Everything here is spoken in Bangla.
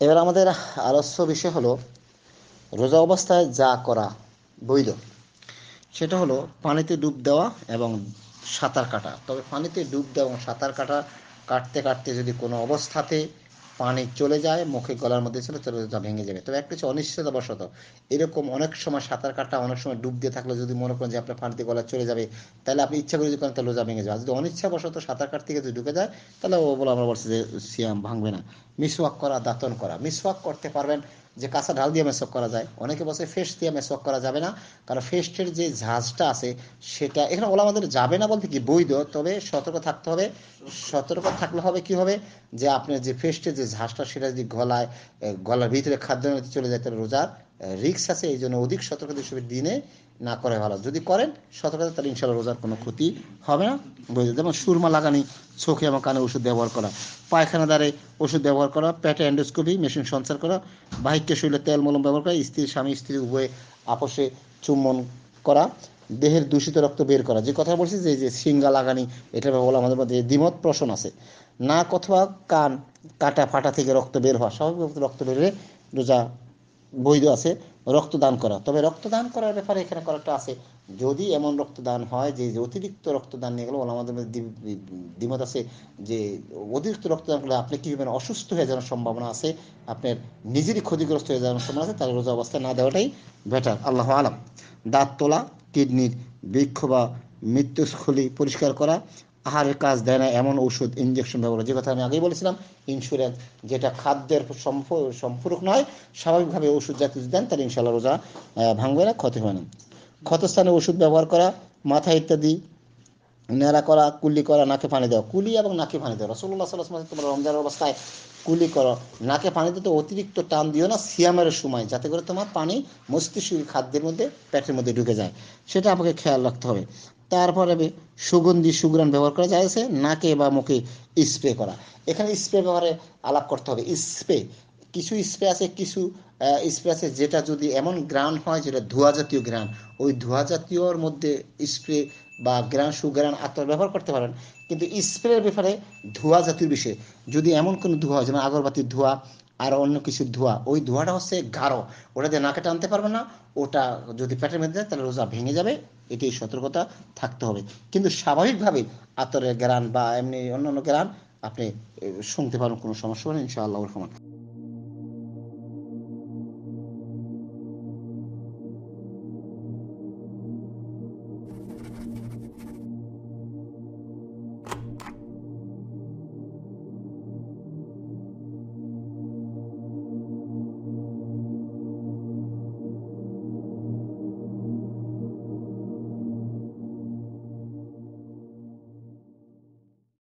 এবার আমাদের আলস্য বিষয় হলো, রোজা অবস্থায় যা করা বৈধ, সেটা হলো পানিতে ডুব দেওয়া এবং সাঁতার কাটা। তবে পানিতে ডুব দেওয়া এবং সাঁতার কাটা, কাটতে কাটতে যদি কোনো অবস্থাতে পানি চলে যায়, মুখে গলার মধ্যে চলে চলে যা ভেঙে যাবে। তবে একটা হচ্ছে অনিশ্চয়তাবশত। এরকম অনেক সময় সাঁতার কাটা অনেক সময় ডুব দিয়ে থাকলে যদি মনে করেন যে আপনার পানিতে গলা চলে যাবে, তাহলে আপনি ইচ্ছা করে যদি করেন, তাহলে রোজা ভেঙে যাবে। যদি অনিচ্ছাবশত সাঁতার কাটতে গিয়ে যদি ঢুকে যায়, তাহলে ও বলে আমরা বলছি যে, সিয়াম ভাঙবে না। মিসওয়াক করা, দাঁতন করা। মিসওয়াক করতে পারবেন যে কাঁচা ঢাল দিয়ে মেসওয়াক করা যায়। অনেকে বলছে ফেস দিয়ে মেসওয়াক করা যাবে না, কারণ ফেস্টের যে ঝাঁজটা আছে, সেটা এখানে ওলা আমাদের যাবে না বলতে কি বৈধ, তবে সতর্ক থাকতে হবে। সতর্ক থাকলে হবে কি হবে? যে আপনার যে ফেস্টের যে ঝাঁজটা, সেটা যদি গলায় গলার ভিতরে খাদ্য চলে যায়, তাহলে রোজার রিক্স আছে, এই জন্য অধিক সতর্কতা হিসেবে দিনে না করে ভালো। যদি করেন সতর্কতা, তাহলে ইনশাল্লাহ রোজার কোনো ক্ষতি হবে না। বুঝতে যেমন সুরমা লাগানি, চোখে এবং কানে ওষুধ ব্যবহার করা, পায়খানা দ্বারে ওষুধ ব্যবহার করা, পেটে অ্যান্ডোস্কোপি মেশিন সঞ্চার করা বাহিক্য শরীরে তেল মলম ব্যবহার করা, স্ত্রী, স্বামী, স্ত্রী, উভয়ে আপোষে চুম্বন করা, দেহের দূষিত রক্ত বের করা। যে কথা বলছি, যে যে সিঙ্গা লাগানি এটা বলে আমাদের মধ্যে দ্বিমত প্রশ্ন আছে। নাক অথবা কান কাটা ফাটা থেকে রক্ত বের হওয়া, স্বাভাবিকভাবে রক্ত বেরোলে রোজা বৈধ আছে, রক্তদান করা। তবে রক্তদান করার ব্যাপারে এখানে করাটা আছে। যদি এমন রক্তদান হয় যে অতিরিক্ত রক্তদান নিয়ে গেলো আমাদের দ্বিমত আছে যে, অতিরিক্ত রক্তদান করলে আপনি কি হবেন অসুস্থ হয়ে যাওয়ার সম্ভাবনা আছে? আপনার নিজেরই ক্ষতিগ্রস্ত হয়ে যাওয়ার সম্ভাবনা আছে? তাহলে রোজা অবস্থায় না দেওয়াটাই বেটার আল্লাহ আলাম। দাঁত তোলা, কিডনির বৃক্ষ বা মৃত্যুস্থলী পরিষ্কার করা আহারের কাজ দেয় না, এমন ওষুধ ইঞ্জেকশন ব্যবহার যে কথা আমি আগেই বলেছিলাম ইন্স্যুরেন্স যেটা খাদ্যের সম্পূরক নয়, স্বাভাবিকভাবে ওষুধ জাতীয় দেন তাহলে ইনশাল্লাহ রোজা ভাঙবে না, ক্ষতি হয় না। ক্ষতস্থানে ওষুধ ব্যবহার করা, মাথা ইত্যাদি নেড়া করা, কুলি করা, নাকে পানি দেওয়া। কুলি এবং নাকে পানি দেওয়া। রসুল্লাহ সাল্লাহ তোমরা রমজান অবস্থায় কুলি করো, নাকে পানি দিতে অতিরিক্ত টান দিও না, সিয়ামের সময়, যাতে করে তোমার পানি মস্তিষ্ক খাদ্যের মধ্যে, পেটের মধ্যে ঢুকে যায়। সেটা আমাকে খেয়াল রাখতে হবে। তারপরে সুগন্ধি সুগ্রাণ ব্যবহার করা যাচ্ছে নাকে বা মুখে স্প্রে করা। এখানে স্প্রে ব্যবহারে আলাপ করতে হবে। স্প্রে কিছু স্প্রে আছে, কিছু স্প্রে আছে যেটা যদি এমন গ্রান হয় যেটা ধোয়া জাতীয় গ্রান ওই ধোয়া জাতীয়র মধ্যে স্প্রে বা গ্রান সুগ্রান আত্মার ব্যবহার করতে পারেন। কিন্তু স্প্রের ব্যাপারে ধোয়া জাতীয় বিষয়ে। যদি এমন কোনো ধোয়া, যেমন আগরবাতির ধোয়া আর অন্য কিছু ধোয়া। ওই ধোয়াটা হচ্ছে গাঢ়। ওটা দিয়ে নাকে আনতে পারবে না। ওটা যদি পেটের মধ্যে তাহলে রোজা ভেঙে যাবে। এটি সতর্কতা থাকতে হবে। কিন্তু স্বাভাবিকভাবে আতরের গ্রান বা এমনি অন্য অন্য গ্রান আপনি শুনতে পারেন কোনো সমস্যা হবে না, ইনশাআল্লাহ, রহমান।